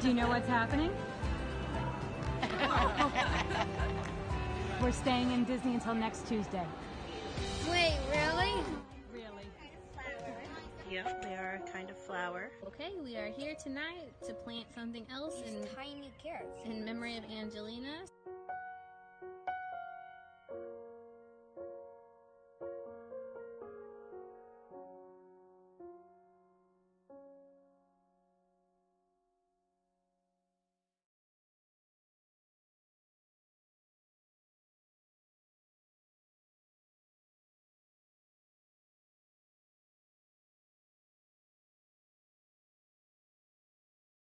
Do you know what's happening? We're staying in Disney until next Tuesday. Wait, really? Really? Yep, they are a kind of flower. Okay, we are here tonight to plant something else in, Tiny carrots. in memory of Angelina.